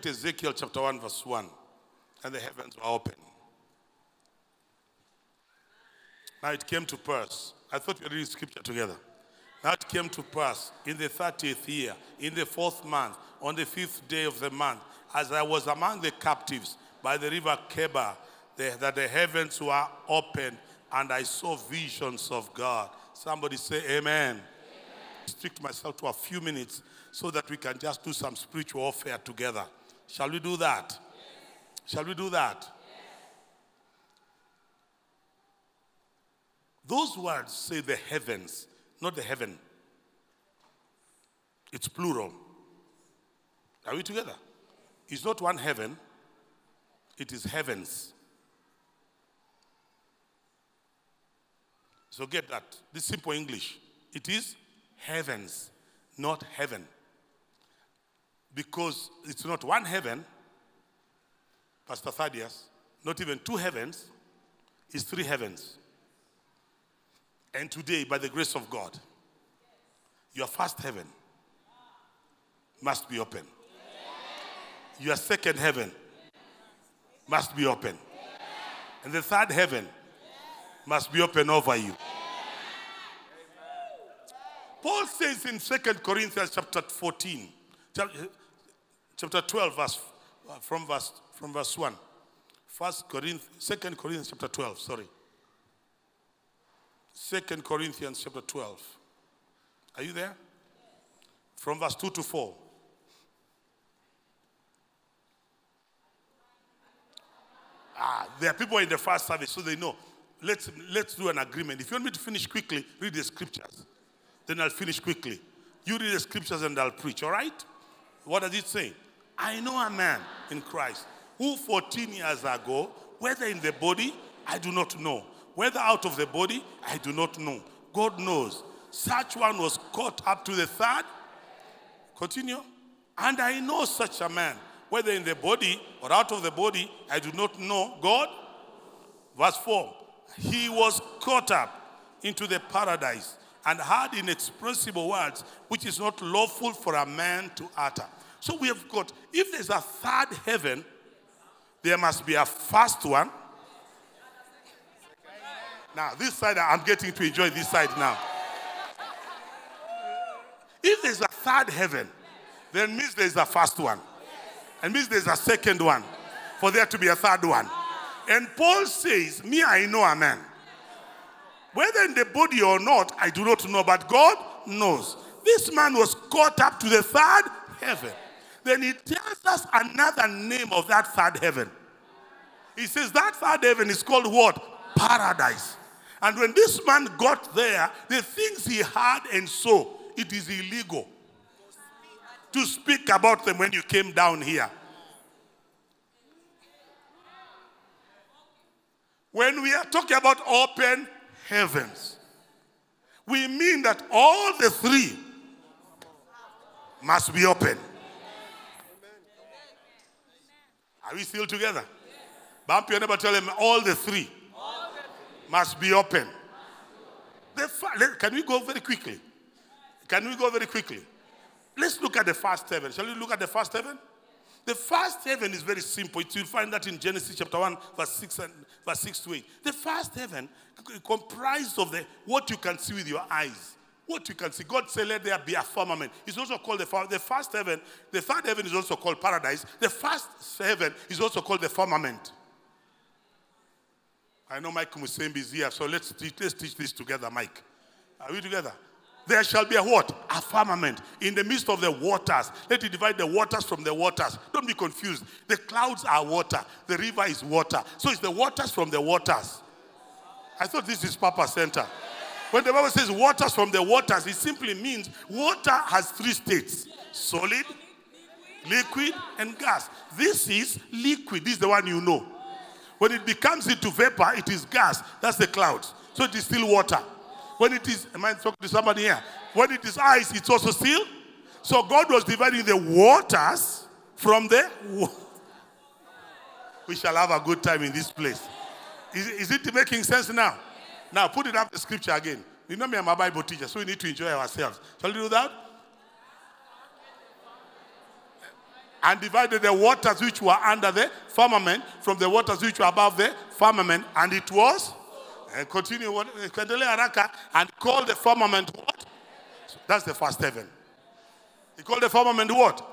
At Ezekiel chapter 1, verse 1, and the heavens were open. Now it came to pass. I thought we reading scripture together. Now it came to pass in the 30th year, in the fourth month, on the fifth day of the month, as I was among the captives by the river Chebar, the, that the heavens were opened, and I saw visions of God. Somebody say, Amen. Amen. Restrict myself to a few minutes so that we can just do some spiritual warfare together. Shall we do that? Yes. Shall we do that? Yes. Those words say the heavens, not the heaven. It's plural. Are we together? It's not one heaven, it is heavens. So get that. This simple English. It is heavens, not heaven. Because it's not one heaven, Pastor Thaddeus, not even two heavens, it's three heavens. And today, by the grace of God, your first heaven must be open. Your second heaven must be open. And the third heaven must be open over you. Paul says in 2 Corinthians chapter 14, chapter 12, verse, from, verse, from verse 1. First Corinthians, 2 Corinthians chapter 12, sorry. 2 Corinthians chapter 12. Are you there? From verse 2 to 4. Ah, there are people in the first service, so they know. Let's, let's do an agreement. If you want me to finish quickly, read the scriptures. Then I'll finish quickly. You read the scriptures and I'll preach, all right? What does it say? I know a man in Christ who 14 years ago, whether in the body, I do not know. Whether out of the body, I do not know. God knows. Such one was caught up to the third. Continue. And I know such a man whether in the body or out of the body, I do not know God. Verse 4 He was caught up into the paradise and heard inexpressible words which is not lawful for a man to utter. So we have got, if there's a third heaven, there must be a first one. Now, this side, I'm getting to enjoy this side now. If there's a third heaven, then means there's a first one. And means there's a second one for there to be a third one. And Paul says, Me, I know a man. Whether in the body or not, I do not know, but God knows. This man was caught up to the third heaven. Then he tells us another name of that third heaven. He says that third heaven is called what? Paradise. And when this man got there, the things he heard and saw, it is illegal to speak about them when you came down here. When we are talking about open heavens, we mean that all the three must be open. Are we still together? Bump your neighbor, tell him all the three must be open. Can we go very quickly? Can we go very quickly? Let's look at the first heaven. Shall we look at the first heaven? The first heaven is very simple. You'll find that in Genesis chapter 1, verse 6 and verse 6 to 8. The first heaven comprised of the what you can see with your eyes. What you can see. God said, Let there be a firmament. It's also called the, the first heaven. The third heaven is also called paradise. The first heaven is also called the firmament. I know Mike Musembi is here, so let's teach, let's teach this together, Mike. Are we together? There shall be a what? A firmament in the midst of the waters. Let it divide the waters from the waters. Don't be confused. The clouds are water. The river is water. So it's the waters from the waters. I thought this is Papa Center. When the Bible says waters from the waters, it simply means water has three states solid, liquid, and gas. This is liquid. This is the one you know. When it becomes into vapor, it is gas. That's the clouds. So it is still water. When it is, am I talking to somebody here? When it is ice, it's also still. So God was dividing the waters from the. We shall have a good time in this place. Is, is it making sense now? Now put it up the scripture again. You know me, I'm a Bible teacher, so we need to enjoy ourselves. Shall we do that? and divided the waters which were under the firmament from the waters which were above the firmament. And it was, and continue, eh, haraka, and called the firmament what? That's the first heaven. He called the firmament what?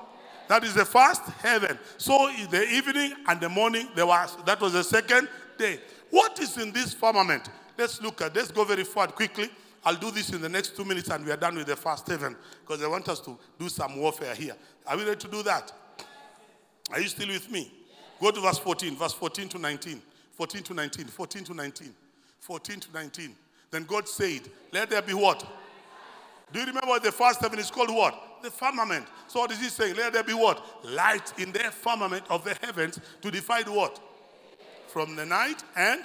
That is the first heaven. So in the evening and the morning, there was that was the second day. What is in this firmament? Let's look at. Let's go very forward quickly. I'll do this in the next two minutes, and we are done with the first heaven because I want us to do some warfare here. Are we ready to do that? Are you still with me? Go to verse 14, verse 14 to 19. 14 to 19, 14 to 19, 14 to 19. Then God said, Let there be what? Do you remember the first heaven is called what? The firmament. So what is he saying? Let there be what? Light in the firmament of the heavens to divide what? From the night and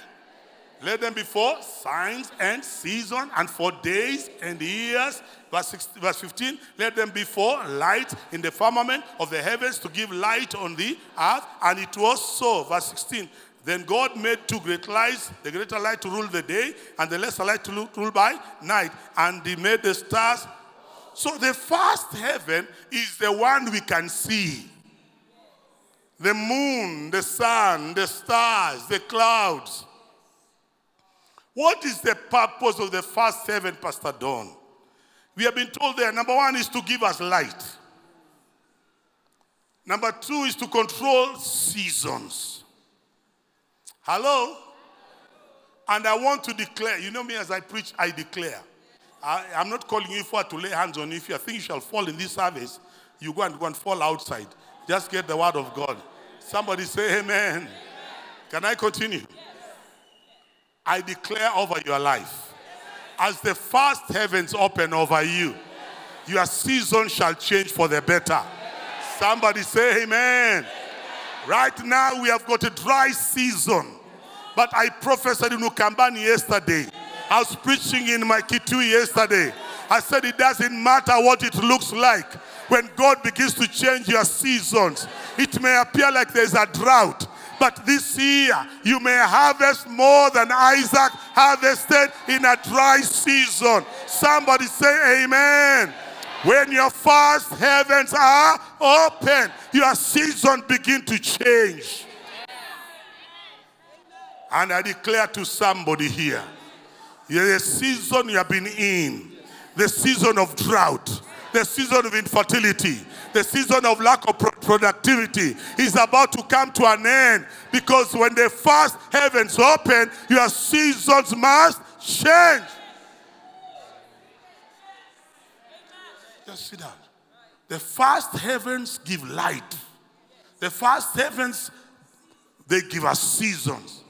let them be for signs and season and for days and years. Verse, 16, verse 15, let them be for light in the firmament of the heavens to give light on the earth. And it was so. Verse 16, then God made two great lights, the greater light to rule the day and the lesser light to rule- rule by night. And he made the stars. So the first heaven is the one we can see. The moon, the sun, the stars, the clouds. What is the purpose of the first seven, Pastor Don? We have been told there, number one is to give us light. Number two is to control seasons. Hello? And I want to declare, you know me as I preach, I declare. I, am not calling you for to lay hands on you. If you think you shall fall in this service, you go and go and fall outside. Just get the word of God. Somebody say amen. amen. Can I continue? I declare over your life. As the first heavens open over you, your season shall change for the better. Somebody say amen. Right now, we have got a dry season. But I prophesied in Ukambani yesterday. I was preaching in my Kitui yesterday. I said it doesn't matter what it looks like. When God begins to change your seasons, it may appear like there's a drought. But this year, you may harvest more than Isaac harvested in a dry season. Somebody say amen. When your first heavens are open, your season begin to change. And I declare to somebody here, the season you have been in, the season of drought, the season of infertility, the season of lack of productivity is about to come to an end because when the first heavens open, your seasons must change. Just sit down. The first heavens give light. The first heavens, they give us seasons.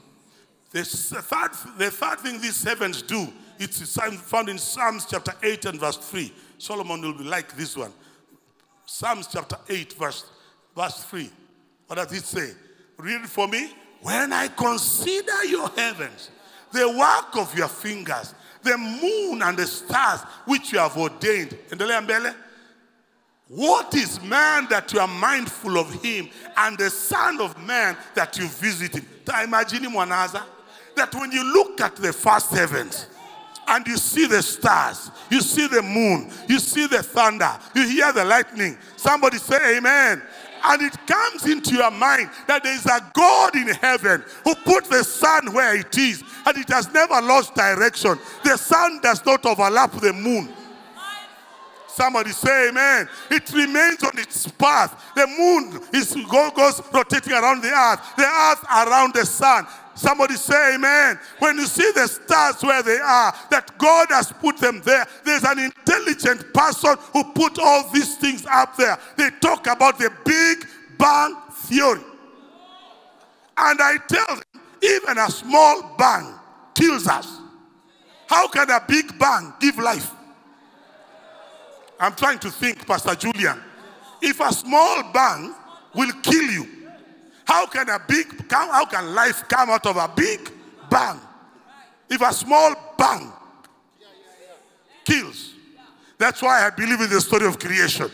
The third, the third thing these heavens do, it's found in Psalms chapter 8 and verse 3. Solomon will be like this one. Psalms chapter 8, verse, verse 3. What does it say? Read it for me. When I consider your heavens, the work of your fingers, the moon and the stars which you have ordained. What is man that you are mindful of him, and the son of man that you visit him? Imagine mwanaza that when you look at the first heavens and you see the stars, you see the moon, you see the thunder, you hear the lightning. Somebody say amen. And it comes into your mind that there is a God in heaven who put the sun where it is, and it has never lost direction. The sun does not overlap the moon. Somebody say amen. It remains on its path. The moon is goes rotating around the earth, the earth around the sun. Somebody say amen. When you see the stars where they are, that God has put them there, there's an intelligent person who put all these things up there. They talk about the Big Bang Theory. And I tell them, even a small bang kills us. How can a big bang give life? I'm trying to think, Pastor Julian. If a small bang will kill you, how can a big how can life come out of a big bang? If a small bang kills. That's why I believe in the story of creation.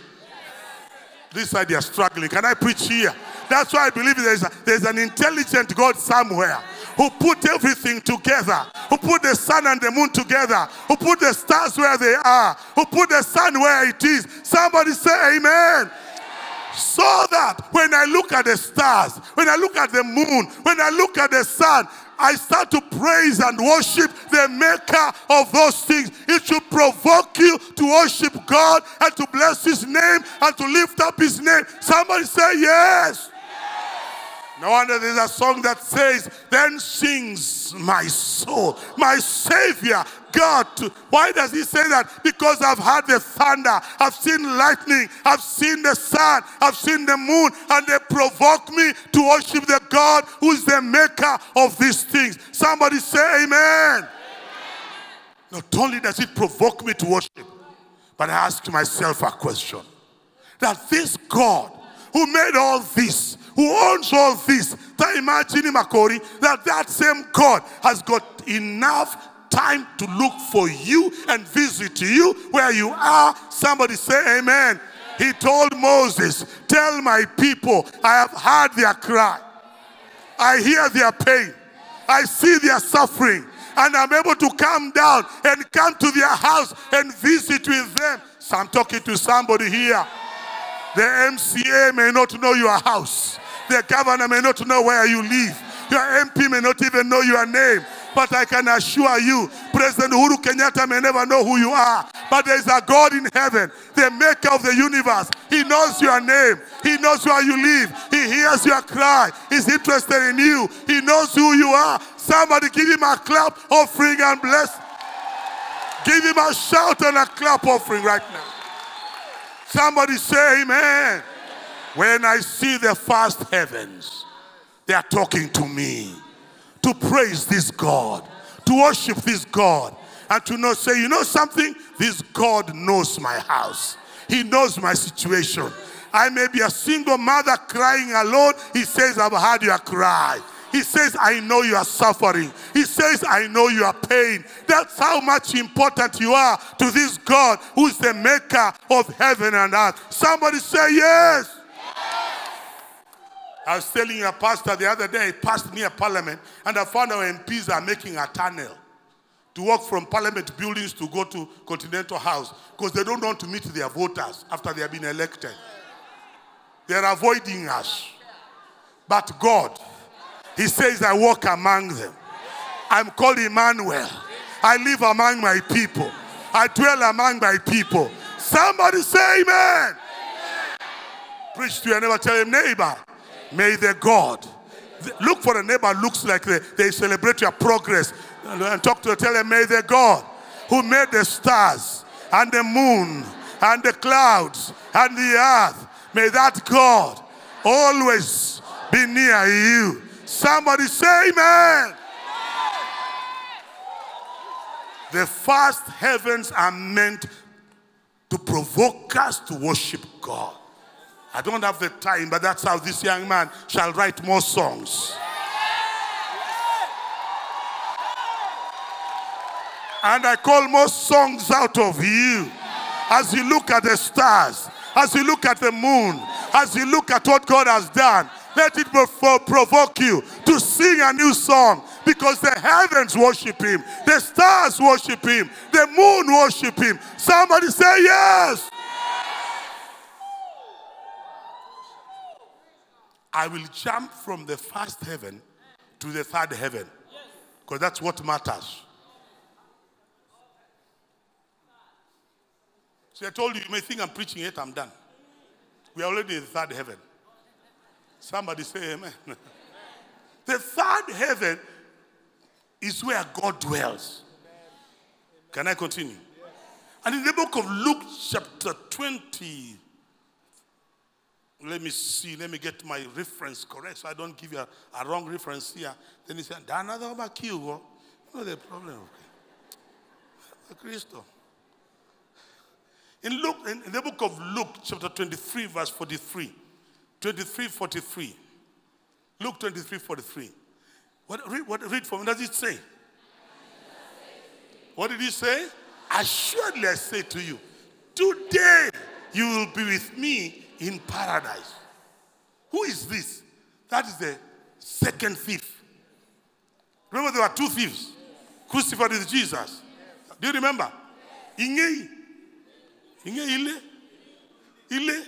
This side they are struggling. Can I preach here? That's why I believe there's, a, there's an intelligent God somewhere who put everything together, who put the sun and the moon together, who put the stars where they are, who put the sun where it is. Somebody say amen. So that when I look at the stars, when I look at the moon, when I look at the sun, I start to praise and worship the maker of those things. It should provoke you to worship God and to bless his name and to lift up his name. Somebody say yes. No wonder there's a song that says, Then sings my soul, my Savior, God. Why does he say that? Because I've heard the thunder, I've seen lightning, I've seen the sun, I've seen the moon, and they provoke me to worship the God who is the maker of these things. Somebody say, Amen. Amen. Not only does it provoke me to worship, but I ask myself a question that this God who made all this, who owns all this, that imagine Makori, that that same God has got enough time to look for you and visit you where you are. Somebody say amen. He told Moses, tell my people, I have heard their cry. I hear their pain. I see their suffering. And I'm able to come down and come to their house and visit with them. So I'm talking to somebody here. The MCA may not know your house. The governor may not know where you live. Your MP may not even know your name. But I can assure you, President Uhuru Kenyatta may never know who you are. But there is a God in heaven, the maker of the universe. He knows your name. He knows where you live. He hears your cry. He's interested in you. He knows who you are. Somebody give him a clap offering and bless. Give him a shout and a clap offering right now. Somebody say amen. When I see the first heavens, they are talking to me to praise this God, to worship this God, and to know, say, you know something? This God knows my house. He knows my situation. I may be a single mother crying alone. He says, I've heard your cry. He says, I know you are suffering. He says, I know you are pain. That's how much important you are to this God who is the maker of heaven and earth. Somebody say yes. I was telling a pastor the other day, he passed near Parliament, and I found our MPs are making a tunnel to walk from Parliament buildings to go to Continental House because they don't want to meet their voters after they have been elected. They're avoiding us. But God, He says, I walk among them. I'm called Emmanuel. I live among my people. I dwell among my people. Somebody say amen. amen. Preach to your neighbor, tell him, neighbor, May the God look for a neighbor looks like they, they celebrate your progress and talk to her, tell them, may the God who made the stars and the moon and the clouds and the earth, may that God always be near you. Somebody say amen. The first heavens are meant to provoke us to worship God. I don't have the time, but that's how this young man shall write more songs. And I call more songs out of you as you look at the stars, as you look at the moon, as you look at what God has done. Let it provoke you to sing a new song because the heavens worship him, the stars worship him, the moon worship him. Somebody say yes. I will jump from the first heaven to the third heaven. Because that's what matters. See, I told you, you may think I'm preaching it, I'm done. We are already in the third heaven. Somebody say amen. the third heaven is where God dwells. Can I continue? And in the book of Luke, chapter 20, let me see, let me get my reference correct so I don't give you a, a wrong reference here. Then he said, another you. You know the problem. Christo. In Luke, in the book of Luke, chapter 23, verse 43. 23, 43. Luke 23, 43. What, read, what, read for me. What does it say? What did he say? Assuredly I say to you, today you will be with me in paradise. Who is this? That is the second thief. Remember, there were two thieves crucified with Jesus. Do you remember? Inge ile. Ile.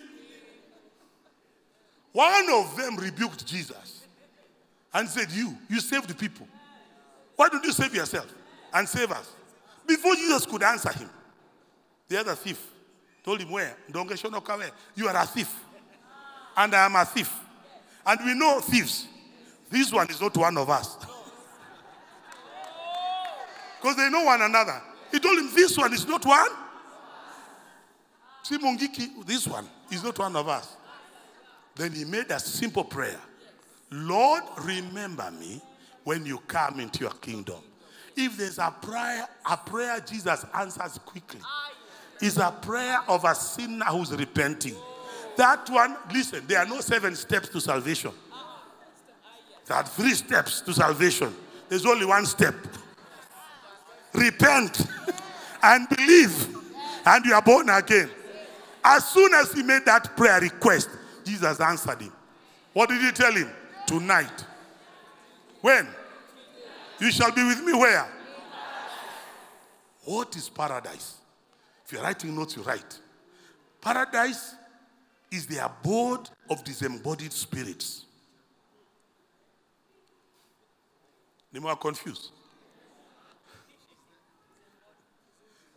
One of them rebuked Jesus and said, You, you saved the people. Why don't you save yourself and save us? Before Jesus could answer him, the other thief told him, Where? You are a thief. And I am a thief. And we know thieves. This one is not one of us. Because they know one another. He told him, This one is not one. See, Mungiki, this one is not one of us. Then he made a simple prayer Lord, remember me when you come into your kingdom. If there's a prayer, a prayer Jesus answers quickly, is a prayer of a sinner who's repenting. That one, listen, there are no seven steps to salvation. There are three steps to salvation. There's only one step. Repent and believe, and you are born again. As soon as he made that prayer request, Jesus answered him. What did he tell him? Tonight. When? You shall be with me where? What is paradise? If you're writing notes, you write. Paradise is the abode of disembodied spirits. Any more confused?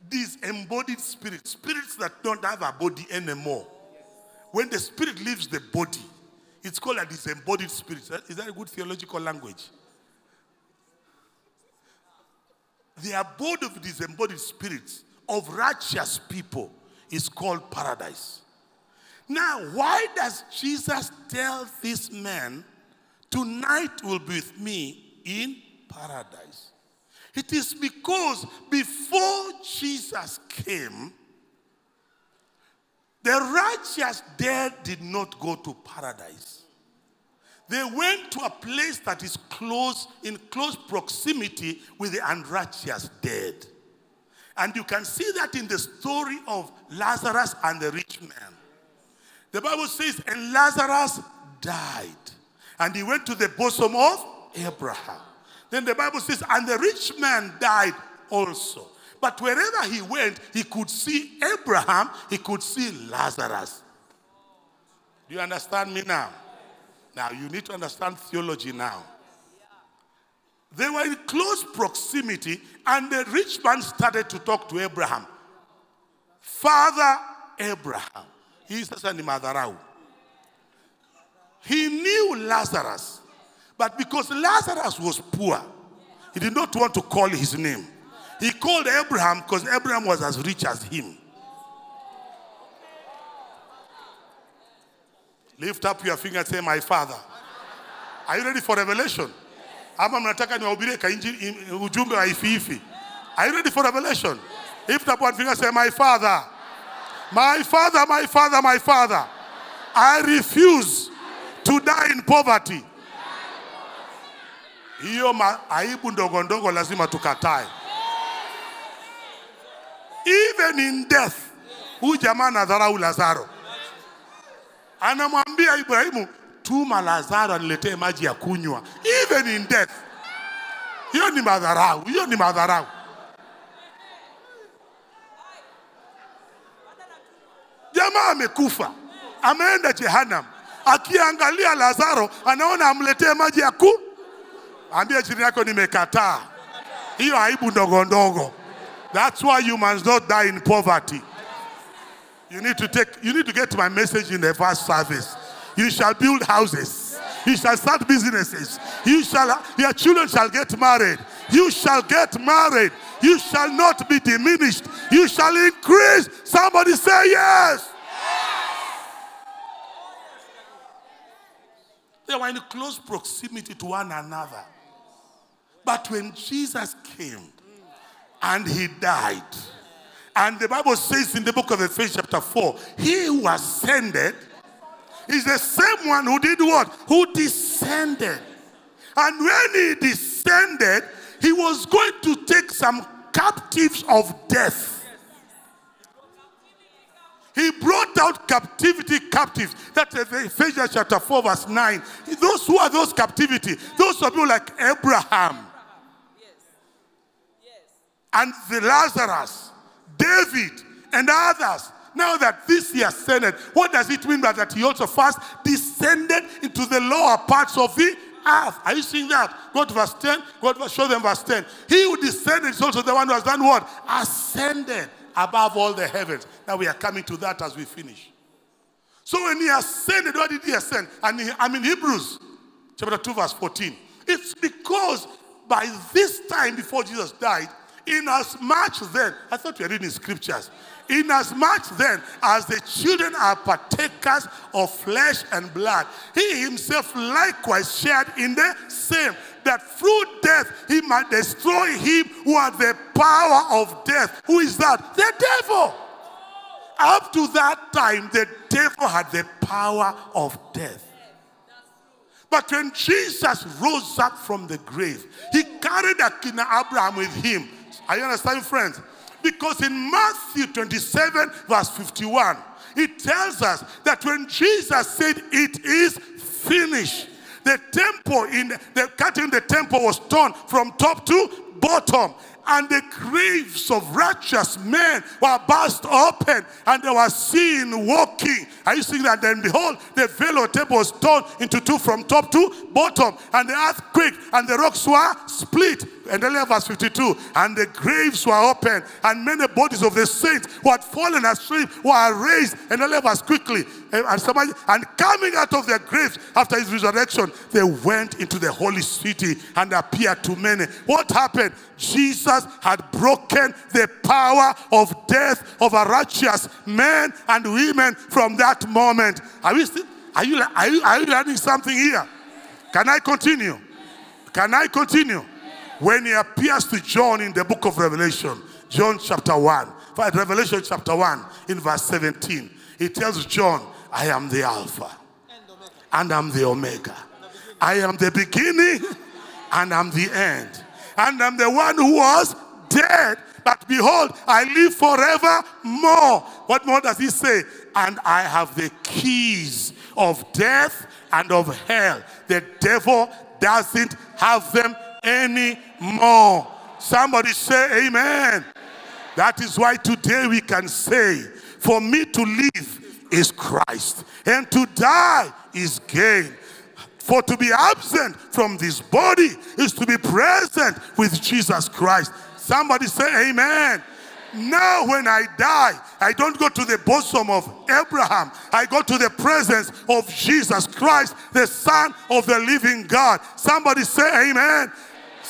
Disembodied spirits, spirits that don't have a body anymore. When the spirit leaves the body, it's called a disembodied spirit. Is that a good theological language? The abode of disembodied spirits of righteous people is called paradise. Now, why does Jesus tell this man, tonight will be with me in paradise? It is because before Jesus came, the righteous dead did not go to paradise. They went to a place that is close, in close proximity with the unrighteous dead. And you can see that in the story of Lazarus and the rich man. The Bible says, and Lazarus died. And he went to the bosom of Abraham. Then the Bible says, and the rich man died also. But wherever he went, he could see Abraham, he could see Lazarus. Do you understand me now? Now, you need to understand theology now. They were in close proximity, and the rich man started to talk to Abraham. Father Abraham. He sasa ni madharau. He knew Lazarus, but because Lazarus was poor, he did not want to call his name. He called Abraham because Abraham was as rich as him. Lift up your finger and say, My father. Are you ready for revelation? Mnataka ujumbe wa ifiifi. ifi. Are you ready for revelation? Lift up one finger and say, My father. My father, my father, my father. I refuse to die in poverty. Hiyo aibu ndogo ndogo lazima tukatae. Even in death, huyu jamaa anadharau Lazaro. Anamwambia Ibrahimu, tuma Lazaro aniletee maji ya kunywa. Even in death. Hiyo ni madharau, hiyo ni madharau. Jamaa amekufa, ameenda Jehanam. Akiangalia Lazaro, anaona amletee maji ya ku. Ambia jirani yako nimekataa. Hiyo aibu ndogo ndogo. That's why you must not die in poverty. You need to take, you need to get my message in the first service. You shall build houses. You shall start businesses. You shall, your children shall get married. You shall get married. You shall not be diminished. You shall increase. Somebody say yes. They were in close proximity to one another. But when Jesus came and he died, and the Bible says in the book of Ephesians, chapter 4, he who ascended is the same one who did what? Who descended. And when he descended, he was going to take some captives of death. He brought out captivity captives. That's Ephesians chapter 4, verse 9. Those who are those captivity, those are people like Abraham and the Lazarus, David, and others. now that this he ascended, what does it mean by that he also first descended into the lower parts of the earth? Are you seeing that? Go to verse 10. Go to, show them verse 10. He who descended is also the one who has done what? Ascended above all the heavens. Now we are coming to that as we finish. So when he ascended, what did he ascend? And he, I'm in Hebrews chapter 2, verse 14. It's because by this time before Jesus died, in as much then, I thought we were reading scriptures. In as much then as the children are partakers of flesh and blood, he himself likewise shared in the same, that through death he might destroy him who had the power of death. Who is that? The devil. Up to that time, the devil had the power of death. But when Jesus rose up from the grave, he carried Akina Abraham with him. Are you understanding, friends? Because in Matthew 27, verse 51, it tells us that when Jesus said, It is finished, the temple in the cutting the temple was torn from top to bottom and the graves of righteous men were burst open, and they were seen walking. Are you seeing that? Then behold, the veil of the temple was torn into two from top to bottom, and the earthquake and the rocks were split. And then verse 52, and the graves were open, and many bodies of the saints who had fallen asleep were raised. And then verse quickly, eh, and, somebody, and coming out of their graves after his resurrection, they went into the holy city and appeared to many. What happened? Jesus had broken the power of death over righteous men and women from that moment. Are, we still, are, you, are, you, are you learning something here? Can I continue? Can I continue? When he appears to John in the book of Revelation, John chapter 1, Revelation chapter 1, in verse 17, he tells John, I am the Alpha and I'm the Omega. I am the beginning and I'm the end and I'm the one who was dead. But behold, I live forever more. What more does he say? And I have the keys of death and of hell. The devil doesn't have them anymore. Somebody say amen. That is why today we can say, for me to live is Christ, and to die is gain. For to be absent from this body is to be present with Jesus Christ. Somebody say amen. Now, when I die, I don't go to the bosom of Abraham. I go to the presence of Jesus Christ, the Son of the living God. Somebody say amen.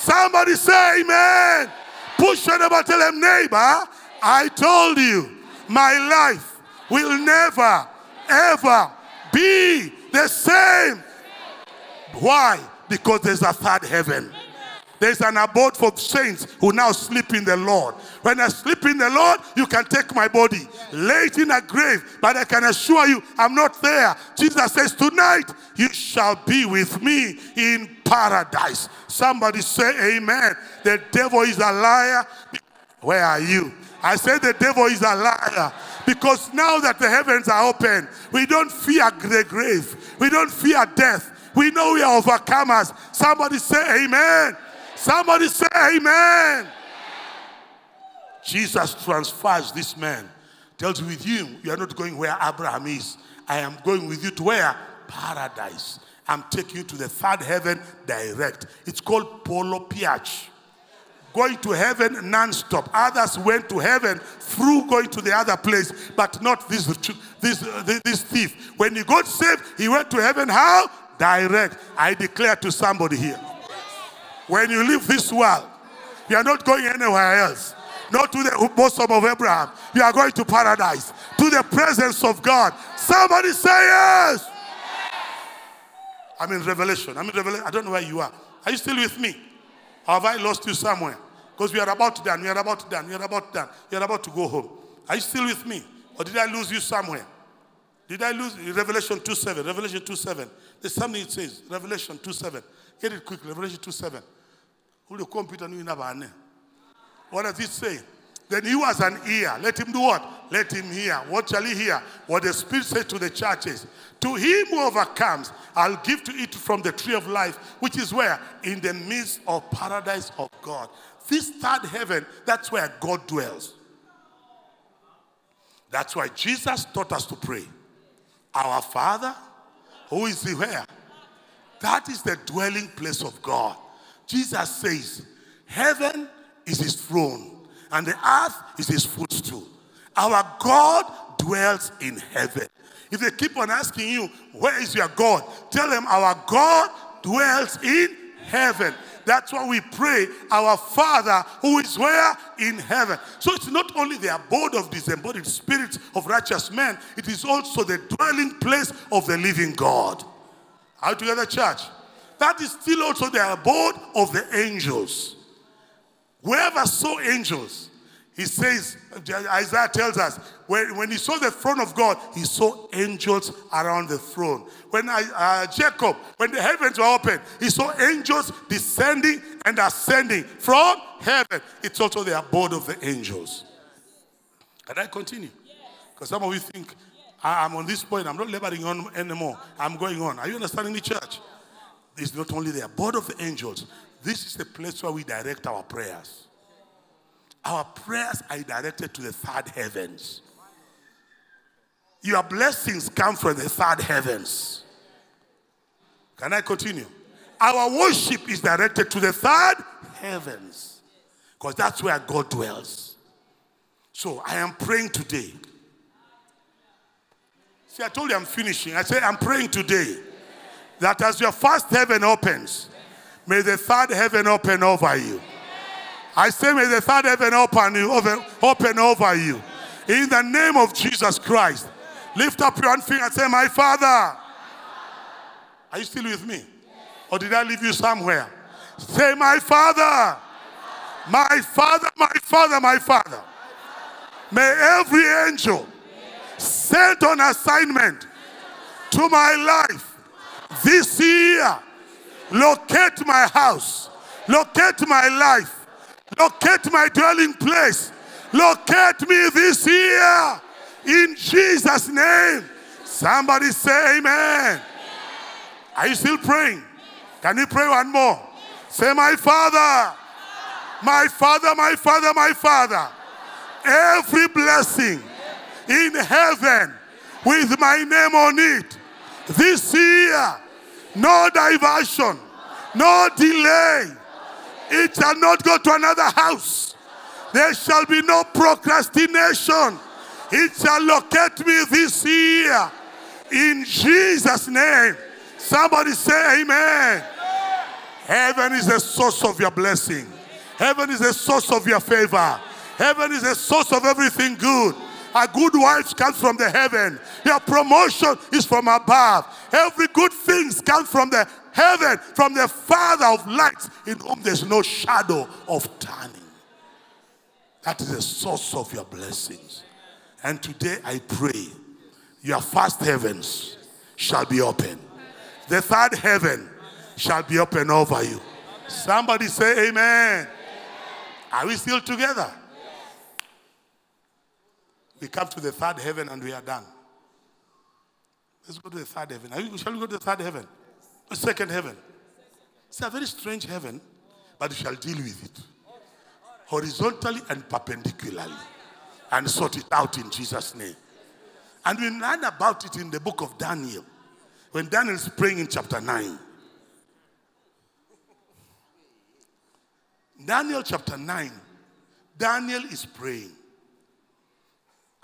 Somebody say amen. Push your neighbor, tell him, neighbor, I told you, my life will never, ever be the same why? Because there's a third heaven. There's an abode for saints who now sleep in the Lord. When I sleep in the Lord, you can take my body, lay it in a grave, but I can assure you I'm not there. Jesus says, Tonight you shall be with me in paradise. Somebody say, Amen. The devil is a liar. Where are you? I said, The devil is a liar. Because now that the heavens are open, we don't fear the grave, we don't fear death. We know we are overcomers. Somebody say amen. Somebody say amen. Jesus transfers this man. Tells with you, you are not going where Abraham is. I am going with you to where? Paradise. I'm taking you to the third heaven direct. It's called Polo Piach. Going to heaven non-stop. Others went to heaven through going to the other place, but not this, this, this thief. When he got saved, he went to heaven how? Direct. I declare to somebody here. When you leave this world, you are not going anywhere else. Not to the bosom of Abraham. You are going to paradise. To the presence of God. Somebody say yes. I'm in Revelation. I'm in Revelation. I don't know where you are. Are you still with me? Or have I lost you somewhere? Because we are about done. We are about done. We are about done. We are about to go home. Are you still with me? Or did I lose you somewhere? Did I lose Revelation 2 7? Revelation 2 7. There's something it says. Revelation 2 7. Get it quickly. Revelation 2 7. Who computer knew What does it say? Then he was an ear. Let him do what? Let him hear. What shall he hear? What the Spirit says to the churches. To him who overcomes, I'll give to eat from the tree of life, which is where? In the midst of paradise of God. This third heaven, that's where God dwells. That's why Jesus taught us to pray. Our Father, who is he where? That is the dwelling place of God. Jesus says, Heaven is his throne, and the earth is his footstool. Our God dwells in heaven. If they keep on asking you, Where is your God? Tell them, Our God dwells in heaven. That's why we pray, Our Father who is where? In heaven. So it's not only the abode of disembodied spirits of righteous men, it is also the dwelling place of the living God. Are together, church? That is still also the abode of the angels. Whoever saw angels, he says, Isaiah tells us, when, when he saw the throne of God, he saw angels around the throne. When uh, Jacob, when the heavens were open, he saw angels descending and ascending from heaven. It's also the abode of the angels. Can I continue? Because some of you think, I'm on this point, I'm not laboring on anymore. I'm going on. Are you understanding the church? Is not only the abode of angels, this is the place where we direct our prayers. Our prayers are directed to the third heavens. Your blessings come from the third heavens. Can I continue? Our worship is directed to the third heavens because that's where God dwells. So I am praying today. See, I told you I'm finishing. I said, I'm praying today that as your first heaven opens, may the third heaven open over you. I say, may the third heaven open, you, open, open over you. In the name of Jesus Christ. Lift up your finger and say, My Father. Are you still with me? Or did I leave you somewhere? Say, My Father. My Father, my Father, my Father. May every angel sent on assignment to my life this year locate my house, locate my life, Locate my dwelling place. Locate me this year. In Jesus' name. Somebody say amen. Are you still praying? Can you pray one more? Say, My Father, my Father, my Father, my Father. Every blessing in heaven with my name on it this year, no diversion, no delay it shall not go to another house. There shall be no procrastination. It shall locate me this year. In Jesus' name. Somebody say amen. Heaven is the source of your blessing. Heaven is the source of your favor. Heaven is the source of everything good. A good wife comes from the heaven. Your promotion is from above. Every good thing comes from the heaven from the Father of lights, in whom there's no shadow of turning. That is the source of your blessings. And today I pray your first heavens shall be open. The third heaven shall be open over you. Somebody say amen. Are we still together? We come to the third heaven and we are done. Let's go to the third heaven. Shall we go to the third heaven? The second heaven. It's a very strange heaven, but you shall deal with it horizontally and perpendicularly and sort it out in Jesus' name. And we learn about it in the book of Daniel when Daniel is praying in chapter 9. Daniel chapter 9, Daniel is praying.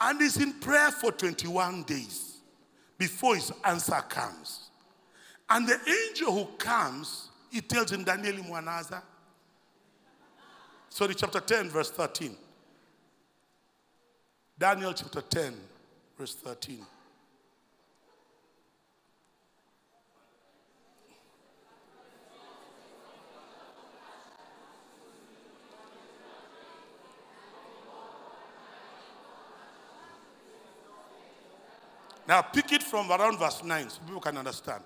And he's in prayer for 21 days before his answer comes. And the angel who comes, he tells him, Daniel Mwanaza. Sorry, chapter 10, verse 13. Daniel chapter 10, verse 13. Now pick it from around verse 9 so people can understand.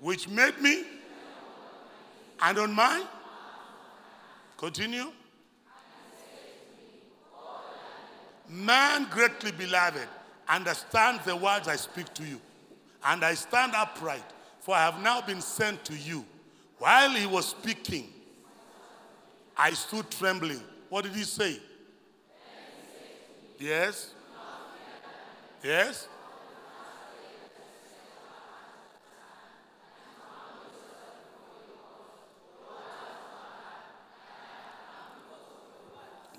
which made me and on mine. Continue. Man greatly beloved, understand the words I speak to you. And I stand upright, for I have now been sent to you. While he was speaking, I stood trembling. What did he say? Yes? Yes?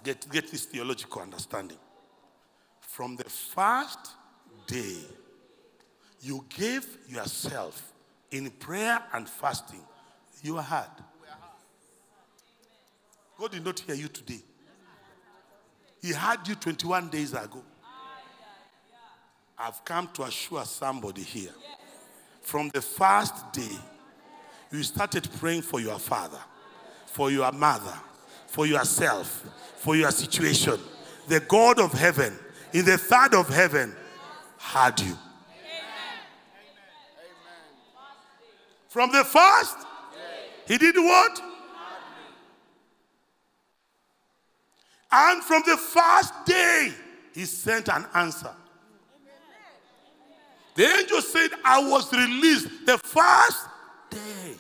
Get, get this theological understanding. From the first day you gave yourself in prayer and fasting, you are heard. God did not hear you today. He heard you 21 days ago. I've come to assure somebody here. From the first day, you started praying for your father, for your mother, for yourself, for your situation. The God of heaven, in the third of heaven, heard you. From the first, he did what? And from the first day, he sent an answer. The angel said, I was released the first day.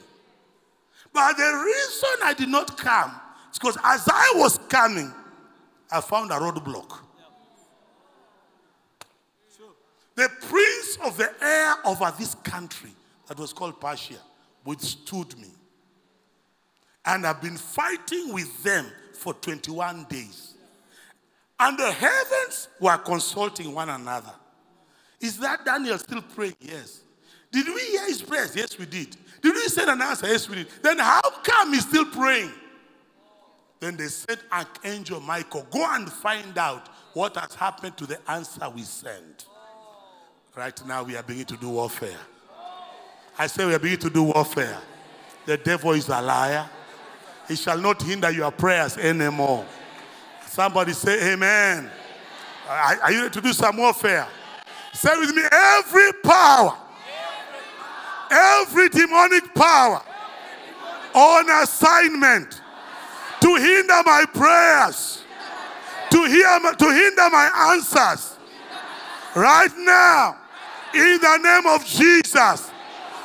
But the reason I did not come is because as I was coming, I found a roadblock. The prince of the air over this country, that was called Persia, withstood me. And I've been fighting with them for 21 days. And the heavens were consulting one another. Is that Daniel still praying? Yes. Did we hear his prayers? Yes, we did. Did we send an answer? Yes, we did. Then how come he's still praying? Then they said, Archangel Michael, go and find out what has happened to the answer we sent. Right now, we are beginning to do warfare. I say we are beginning to do warfare. The devil is a liar. He shall not hinder your prayers anymore. Somebody say amen. Are, are you ready to do some warfare? Say with me, every power, every demonic power on assignment to hinder my prayers, to, hear, to hinder my answers, right now, in the name of Jesus,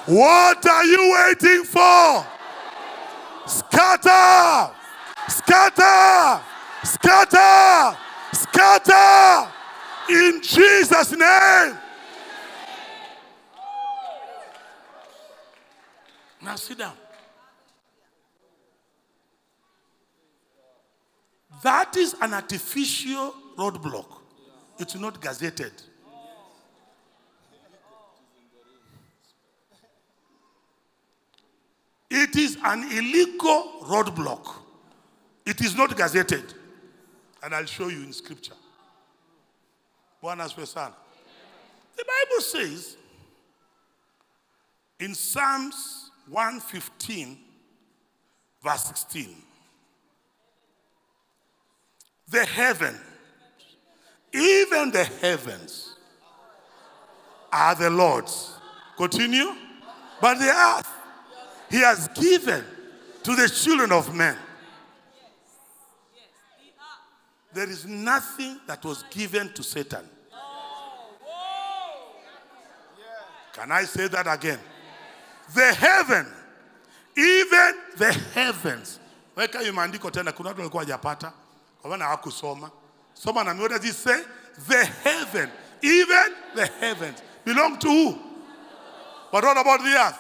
what are you waiting for? Scatter! Scatter! Scatter! Scatter! In Jesus' name. Now sit down. That is an artificial roadblock. It's not gazetted. It is an illegal roadblock. It is not gazetted. And I'll show you in scripture. Bwana asifiwe sana. The Bible says in Psalms 115, verse 16, the heaven, even the heavens, are the Lord's. Continue. But the earth, He has given to the children of men. There is nothing that was given to Satan. Can I say that again? The heaven, even the heavens. Weka hiyo maandiko tena, kuna watu walikuwa hajapata kwa maana hawakusoma. Soma na what does it say? The heaven, even the heavens belong to who? But what about the earth?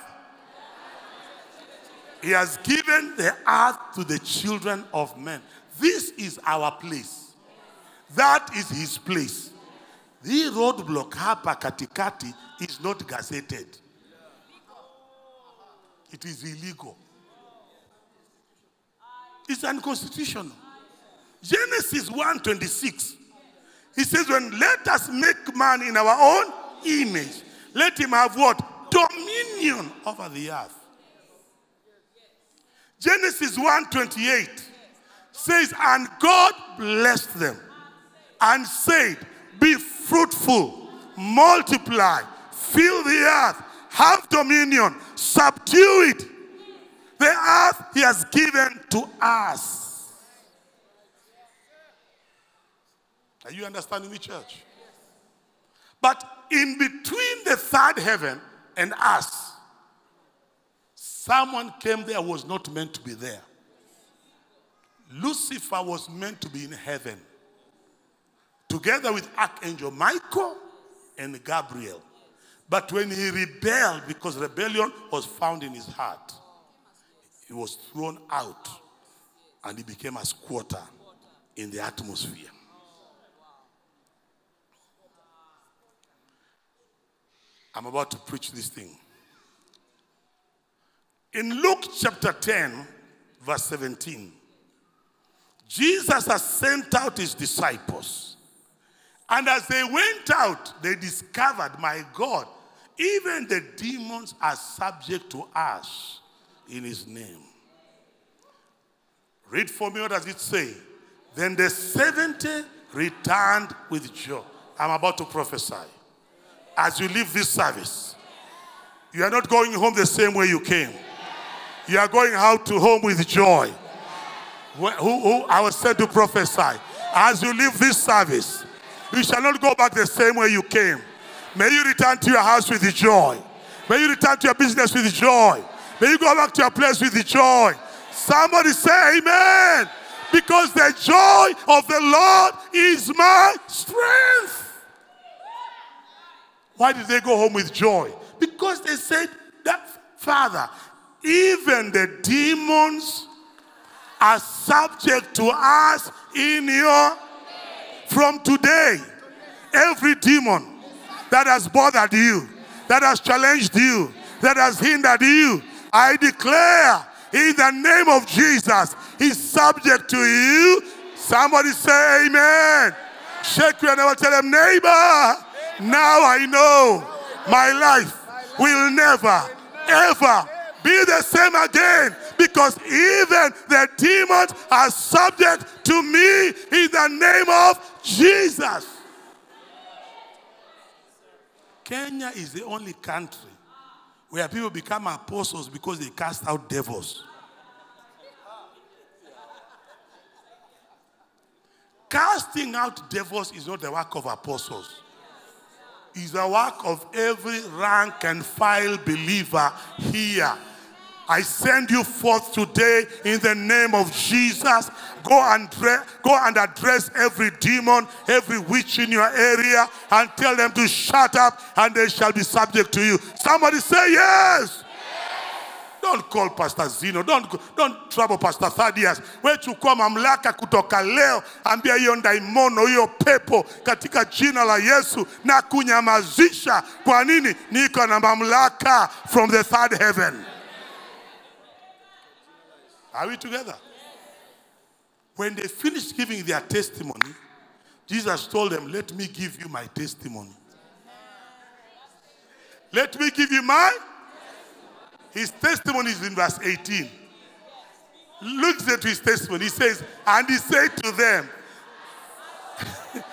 He has given the earth to the children of men. This is our place. That is his place. The roadblock hapa katikati is not gazetted. It is illegal. It's unconstitutional. Genesis 1:26. He says, when let us make man in our own image, let him have what? Dominion over the earth. Genesis 1:28 says, and God blessed them and said, Be fruitful, multiply, fill the earth, have dominion, subdue it. The earth he has given to us. Are you understanding me, church? But in between the third heaven and us, someone came there was not meant to be there. Lucifer was meant to be in heaven together with Archangel Michael and Gabriel. But when he rebelled, because rebellion was found in his heart, he was thrown out and he became a squatter in the atmosphere. I'm about to preach this thing. In Luke chapter 10, verse 17, Jesus has sent out his disciples. And as they went out, they discovered, my God, even the demons are subject to us in his name. Read for me, what does it say? Then the 70 returned with joy. I'm about to prophesy. As you leave this service, you are not going home the same way you came. You are going out to home with joy. Who, who I was sent to prophesy. As you leave this service, you shall not go back the same way you came. May you return to your house with joy. May you return to your business with joy. May you go back to your place with joy. Somebody say amen. Because the joy of the Lord is my strength. Why did they go home with joy? Because they said that, Father, even the demons are subject to us in your from today. Every demon that has bothered you that has challenged you that has hindered you i declare in the name of jesus he's subject to you. Somebody say amen. Shake your neighbor tell them neighbor now i know my life will never ever be the same again because even the demons are subject to me in the name of Jesus. Kenya is the only country where people become apostles because they cast out devils. Casting out devils is not the work of apostles. It's the work of every rank and file believer here I send you forth today in the name of Jesus. Go and, go and address every demon, every witch in your area, and tell them to shut up, and they shall be subject to you. Somebody say yes. Don't call Pastor Zino. Don't, don't trouble Pastor Thaddeus. Wechukua mamlaka kutoka leo. Ambia hiyo ndaimono, hiyo pepo katika jina la Yesu na kunyamazisha. Kwa nini? Niko na mamlaka from the third heaven. Are we together? When they finished giving their testimony, Jesus told them, Let me give you my testimony. Let me give you my. His testimony is in verse 18. Look at his testimony. He says, And he said to them,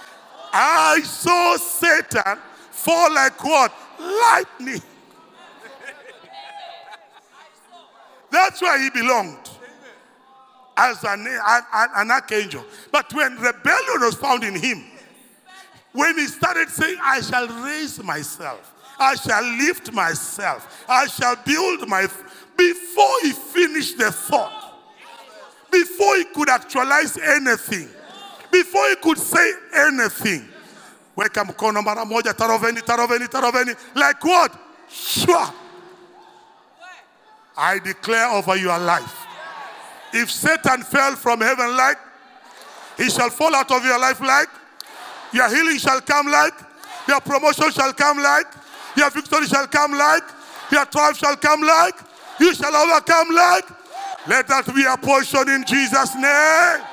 I saw Satan fall like what? Lightning. That's where he belonged as an, an, an archangel. But when rebellion was found in him, when he started saying, I shall raise myself, I shall lift myself, I shall build my. Before he finished the thought, before he could actualize anything, before he could say anything, weka mkono mara moja, taroveni, taroveni, taroveni. Like what? Sure. I declare over your life if Satan fell from heaven like, he shall fall out of your life like, your healing shall come like, your promotion shall come like, your victory shall come like, your triumph shall come like, you shall overcome like. Let that be a portion in Jesus' name.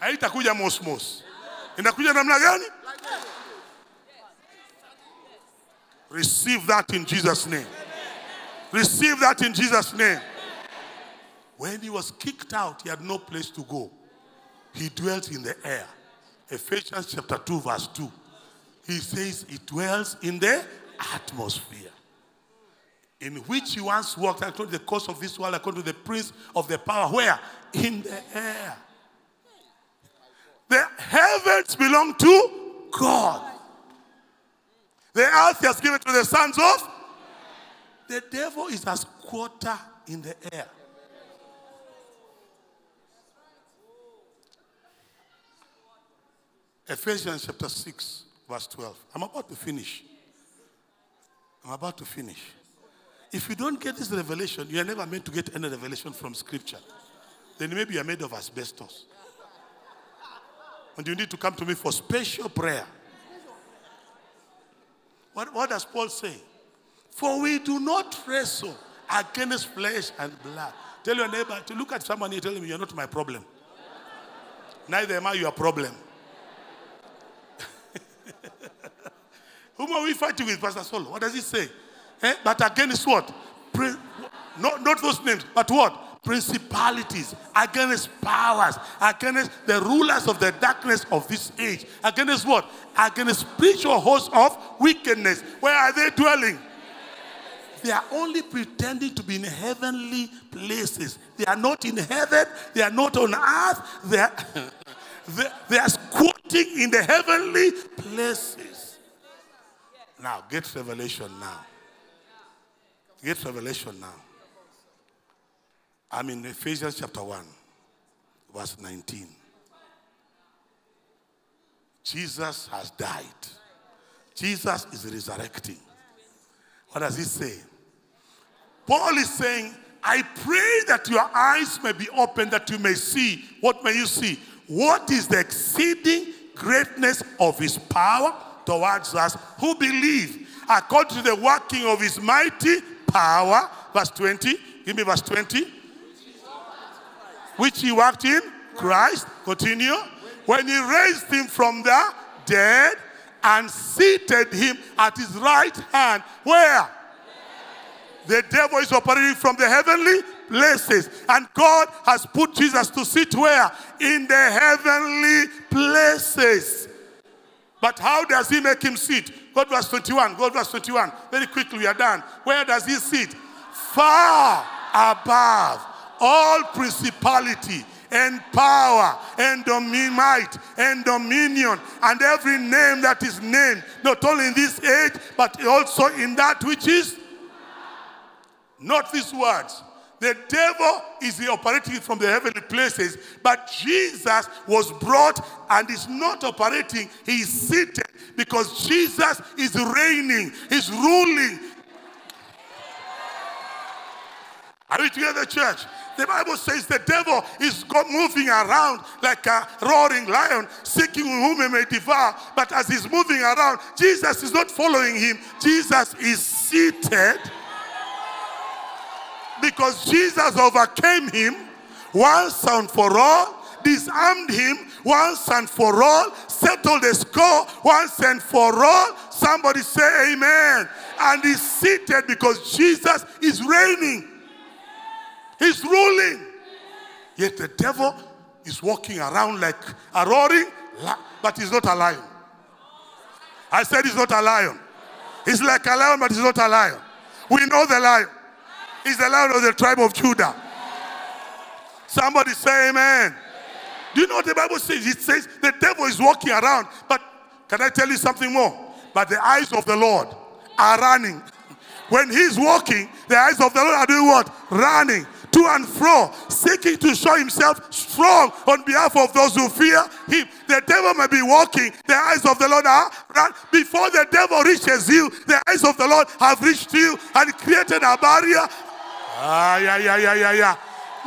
haitakuja mosmos inakuja namna gani receive that in jesus name Receive that in Jesus' name. When he was kicked out, he had no place to go. He dwelt in the air. Ephesians chapter 2, verse 2. He says he dwells in the atmosphere. in which he once walked according to the course of this world, according to the prince of the power. Where? In the air. The heavens belong to God. The earth he has given to the sons of. The devil is a squatter in the air. Ephesians chapter 6, verse 12. I'm about to finish. I'm about to finish. If you don't get this revelation, you are never meant to get any revelation from scripture. Then maybe you are made of asbestos. And you need to come to me for special prayer. What, what does Paul say? For we do not wrestle against flesh and blood. Tell your neighbor to look at someone and tell him, You're not my problem. Neither am I your problem. Whom are we fighting with, Pastor Solo? What does he say? Eh? But against what? not, not those names, but what? Principalities, against powers, against the rulers of the darkness of this age. Against what? Against spiritual hosts of wickedness. Where are they dwelling? They are only pretending to be in heavenly places. They are not in heaven. They are not on earth. They are, they, are squatting in the heavenly places. Now, get revelation now. Get revelation now. I'm in Ephesians chapter 1, verse 19. Jesus has died. Jesus is resurrecting. What does he say? Paul is saying, I pray that your eyes may be open that you may see. What may you see? What is the exceeding greatness of his power towards us who believe according to the working of his mighty power. Verse 20. Give me verse 20. Which he worked in Christ. Continue. When he raised him from the dead and seated him at his right hand. Where? The devil is operating from the heavenly places. And God has put Jesus to sit where? In the heavenly places. But how does he make him sit? God verse 21. God verse 21. Very quickly, we are done. Where does he sit? Far above all principality and power and might and dominion and every name that is named, not only in this age, but also in that which is not these words. The devil is operating from the heavenly places, but Jesus was brought and is not operating. He is seated because Jesus is reigning, he's ruling. Are we together, church? The Bible says the devil is moving around like a roaring lion, seeking whom he may devour. But as he's moving around, Jesus is not following him. Jesus is seated because Jesus overcame him once and for all, disarmed him once and for all, settled the score once and for all. Somebody say amen. And he's seated because Jesus is reigning. He's ruling. Yet the devil is walking around like a roaring, but he's not a lion. I said he's not a lion. He's like a lion, but he's not a lion. We know the lion. He's the lion of the tribe of Judah. Somebody say amen. Do you know what the Bible says? It says the devil is walking around. But can I tell you something more? But the eyes of the Lord are running. When he's walking, the eyes of the Lord are doing what? Running to and fro, seeking to show himself strong on behalf of those who fear him. The devil may be walking, the eyes of the Lord are run. Before the devil reaches you, the eyes of the Lord have reached you and created a barrier Ah, yeah, yeah, yeah, yeah, yeah.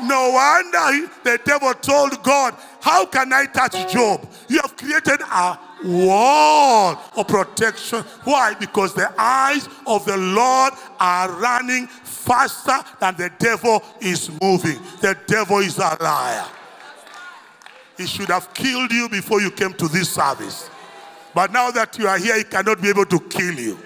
No wonder the devil told God, How can I touch Job? You have created a wall of protection. Why? Because the eyes of the Lord are running faster than the devil is moving. The devil is a liar. He should have killed you before you came to this service. But now that you are here, he cannot be able to kill you.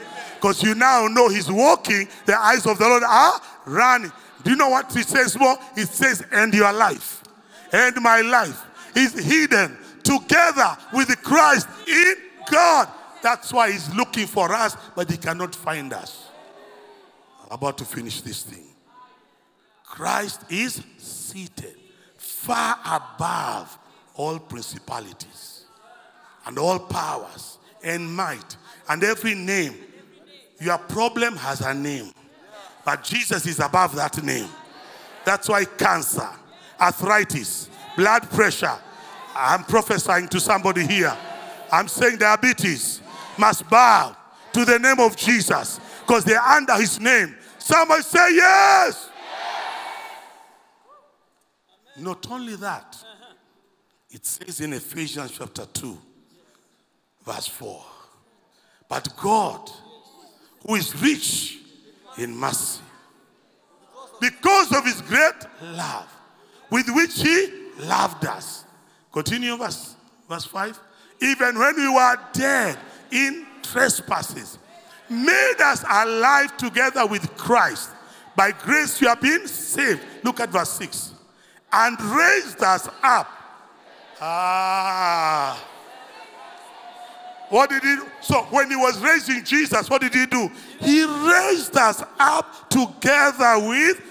Because you now know he's walking, the eyes of the Lord are running. Do you know what it says more? It says, and your life, and my life is hidden together with Christ in God. That's why he's looking for us, but he cannot find us. I'm about to finish this thing. Christ is seated far above all principalities and all powers and might and every name. Your problem has a name, but Jesus is above that name. That's why cancer, arthritis, blood pressure. I'm prophesying to somebody here. I'm saying diabetes must bow to the name of Jesus because they're under his name. Somebody say yes. Not only that, it says in Ephesians chapter 2, verse 4. But God, who is rich in mercy, because of his great love with which he loved us. Continue verse, verse 5. Even when we were dead in trespasses, made us alive together with Christ. By grace you have been saved. Look at verse 6. And raised us up. Ah. What did he do? So when he was raising Jesus, what did he do? He raised us up together with.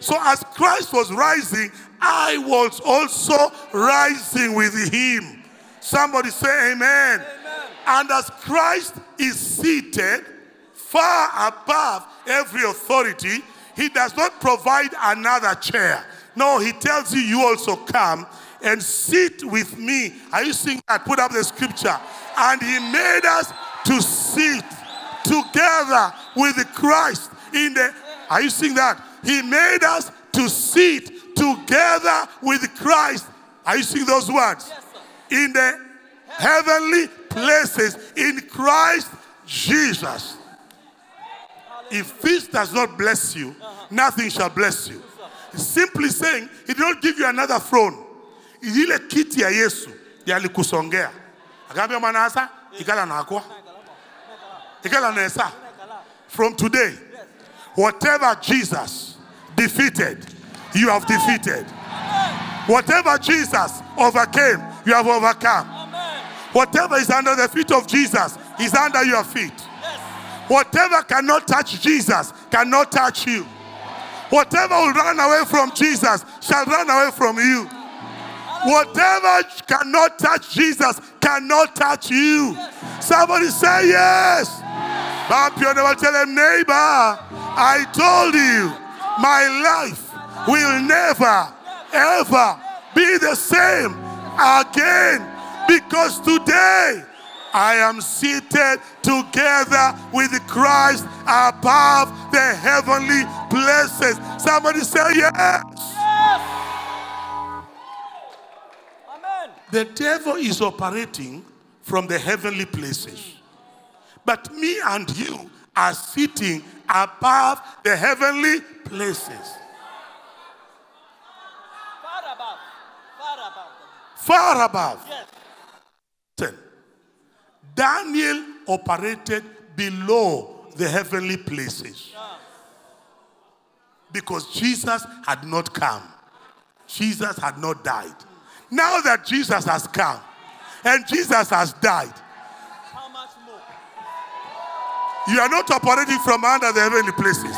So as Christ was rising, I was also rising with him. Somebody say amen. amen. And as Christ is seated far above every authority, he does not provide another chair. No, he tells you, you also come and sit with me. Are you seeing that? Put up the scripture. And he made us to sit together with Christ in the. Are you seeing that? He made us to sit together with Christ. Are you seeing those words? in the heavenly places in Christ Jesus. If this does not bless you, uh-huh. nothing shall bless you. He's Simply saying, he did not give you another throne. Ile kiti ya Yesu yalikusongea. Akaambia manasa, ikala nakwa. Ikala nesa. From today, whatever Jesus defeated, you have defeated. Whatever Jesus overcame, you have overcome. Whatever is under the feet of Jesus is under your feet. Whatever cannot touch Jesus cannot touch you. Whatever will run away from Jesus shall run away from you. Whatever cannot touch Jesus cannot touch you. Somebody say yes. Bump your neighbor, tell him, neighbor, I told you my life will never, ever be the same again because today I am seated together with Christ above the heavenly places. Somebody say yes. yes. The devil is operating from the heavenly places. But me and you are sitting above the heavenly places. Far above. Far above. Far above. Yes. Daniel operated below the heavenly places. Because Jesus had not come. Jesus had not died. Now that Jesus has come and Jesus has died, how much more? You are not operating from under the heavenly places.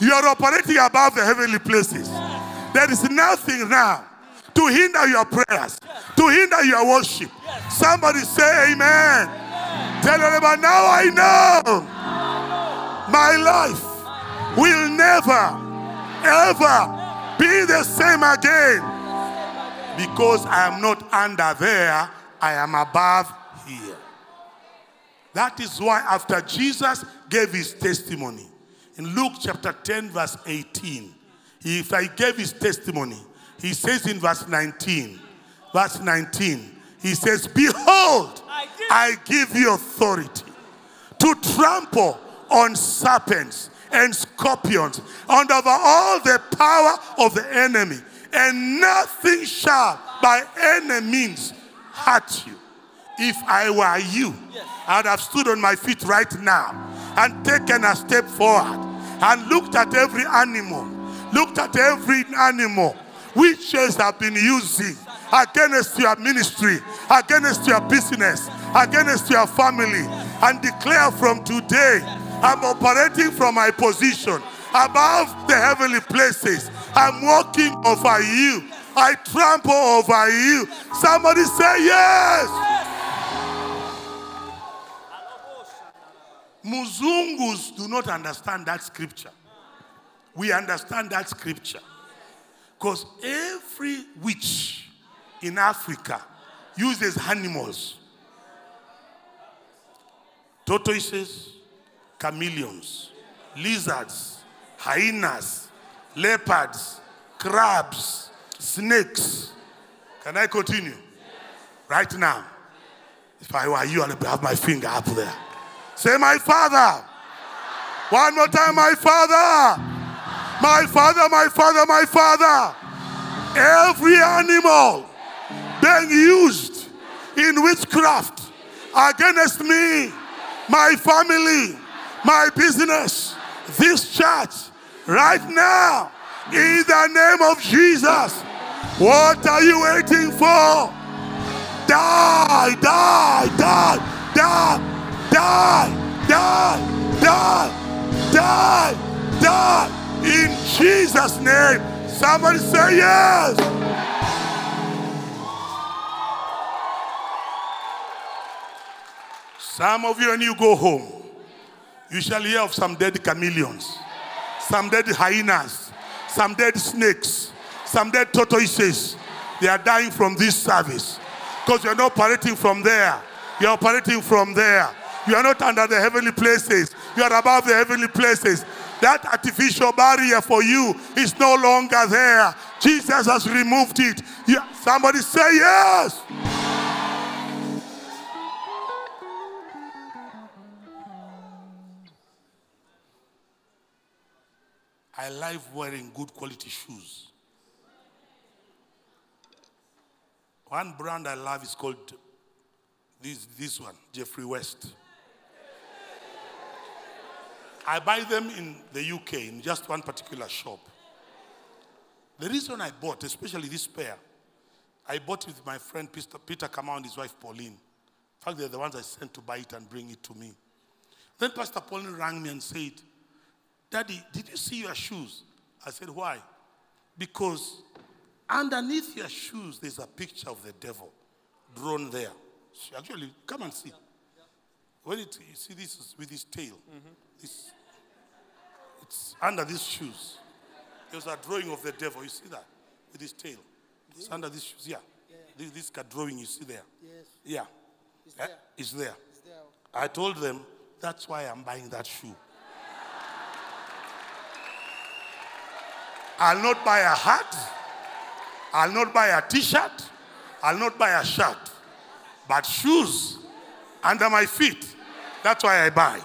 You are operating above the heavenly places. There is nothing now to hinder your prayers, to hinder your worship. Somebody say amen. Tell your neighbor, now I know my life will never, ever be the same again because I am not under there, I am above here. That is why after Jesus gave his testimony, in Luke chapter 10, verse 18, if I gave his testimony, he says in verse 19, verse 19, he says, Behold, I give you authority to trample on serpents and scorpions and over all the power of the enemy, and nothing shall by any means hurt you. If I were you, I'd have stood on my feet right now and taken a step forward and looked at every animal, looked at every animal witches have been using against your ministry, against your business, against your family, and declare from today I'm operating from my position above the heavenly places. I'm walking over you. I trample over you. Somebody say yes. Muzungus do not understand that scripture. We understand that scripture. Because every witch in Africa uses animals tortoises, chameleons, lizards, hyenas, leopards, crabs, snakes. Can I continue? Right now. If I were you, I'd have my finger up there. Say, My Father. One more time, my Father. My Father, my Father, my Father. Every animal being used in witchcraft against me, my family, my business, this church, right now, in the name of Jesus. What are you waiting for? Die, die, die, die, die, die, die, die, die. In Jesus' name. Somebody say yes. Some of you, when you go home, you shall hear of some dead chameleons, some dead hyenas, some dead snakes, some dead tortoises. They are dying from this service because you're not operating from there. You're operating from there. You are not under the heavenly places. You are above the heavenly places. That artificial barrier for you is no longer there. Jesus has removed it. somebody say yes. I like wearing good quality shoes. One brand I love is called this, this one, Jeffery West. I buy them in the UK in just one particular shop. The reason I bought, especially this pair, I bought it with my friend Peter, Peter Kamau and his wife Pauline. In fact, they're the ones I sent to buy it and bring it to me. Then Pastor Pauline rang me and said, Daddy, did you see your shoes? I said, Why? Because underneath your shoes, there's a picture of the devil drawn there. Actually, come and see. When it, you see this with his tail, mm-hmm. this, it's under these shoes. There's a drawing of the devil. You see that with his tail. It's under these shoes. Yeah. yeah. This, this drawing you see there. Yes. Yeah. It's there. Uh, it's there. It's there. I told them that's why I'm buying that shoe. I'll not buy a hat. I'll not buy a t shirt. I'll not buy a shirt. But shoes under my feet, that's why I buy.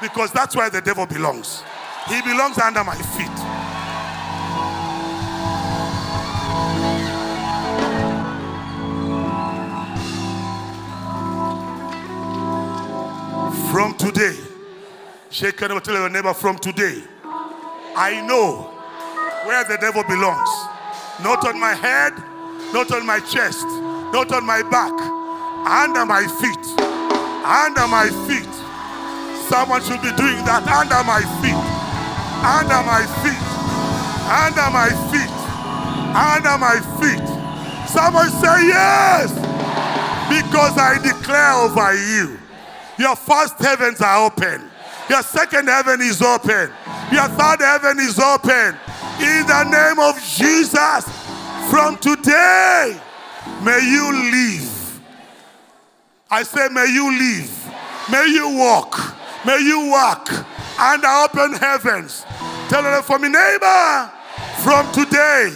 Because that's where the devil belongs. He belongs under my feet. From today, shake your tell your neighbor, from today, I know where the devil belongs. Not on my head, not on my chest, not on my back, under my feet. Under my feet. Someone should be doing that under my feet. Under my feet. Under my feet. Under my feet. Someone say yes. Because I declare over you. Your first heavens are open. Your second heaven is open. Your third heaven is open. In the name of Jesus, from today, may you live. I say, may you live. May you walk. May you walk under open heavens. Tell them for me, neighbor, from today,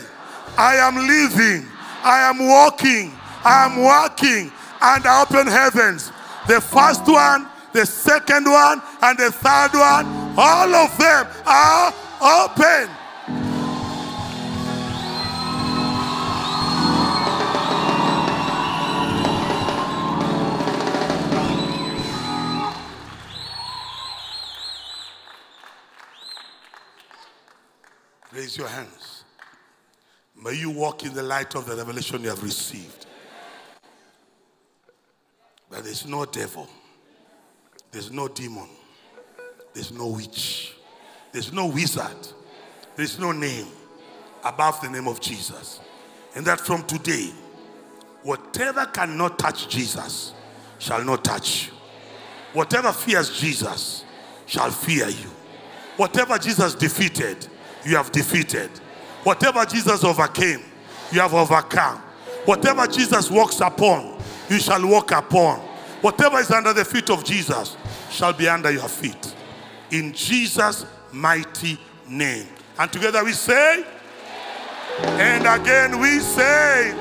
I am living. I am walking. I am walking under open heavens. The first one, the second one, and the third one, all of them are open. Raise your hands. May you walk in the light of the revelation you have received. That there's no devil, there's no demon There's no witch. There's no wizard. There's no name above the name of Jesus. And that from today, whatever cannot touch Jesus shall not touch you. Whatever fears Jesus shall fear you. Whatever Jesus defeated, you have defeated. Whatever Jesus overcame, you have overcome. Whatever Jesus walks upon, you shall walk upon. Whatever is under the feet of Jesus shall be under your feet. In Jesus' mighty name. And together we say, and again we say,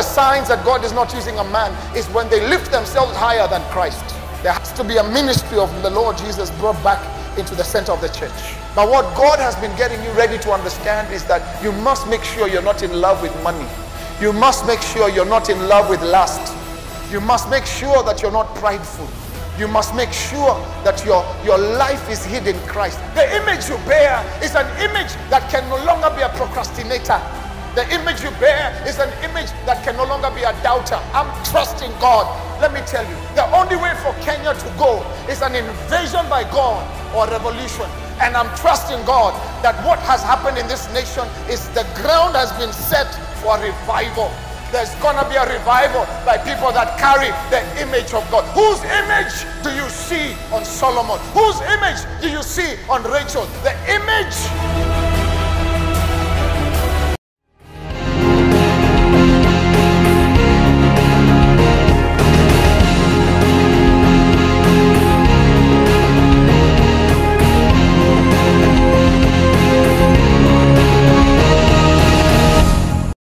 the signs that God is not using a man is when they lift themselves higher than Christ. There has to be a ministry of the Lord Jesus brought back into the center of the church. But what God has been getting you ready to understand is that you must make sure you're not in love with money. You must make sure you're not in love with lust. You must make sure that you're not prideful. You must make sure that your, your life is hid in Christ. The image you bear is an image that can no longer be a procrastinator. The image you bear is an image that can no longer be a doubter. I'm trusting God. Let me tell you, the only way for Kenya to go is an invasion by God or revolution. And I'm trusting God that what has happened in this nation is the ground has been set for revival. There's gonna be a revival by people that carry the image of God. Whose image do you see on Solomon? Whose image do you see on Rachel? The image